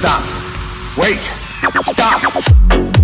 Stop. Wait. Stop.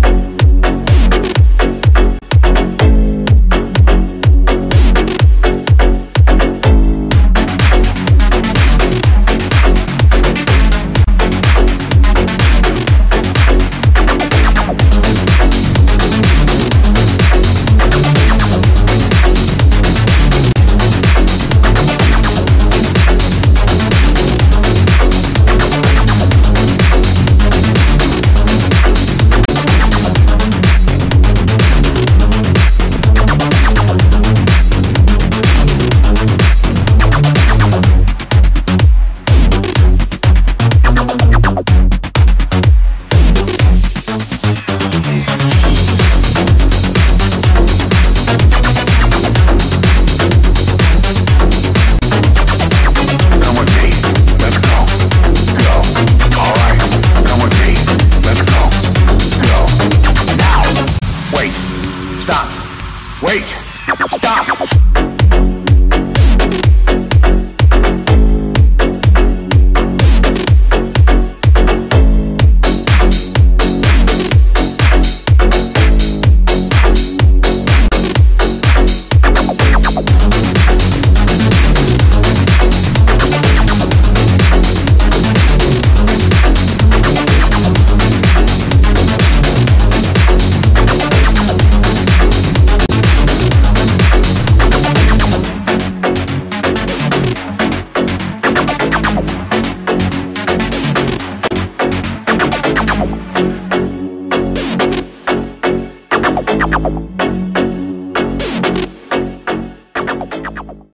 Now.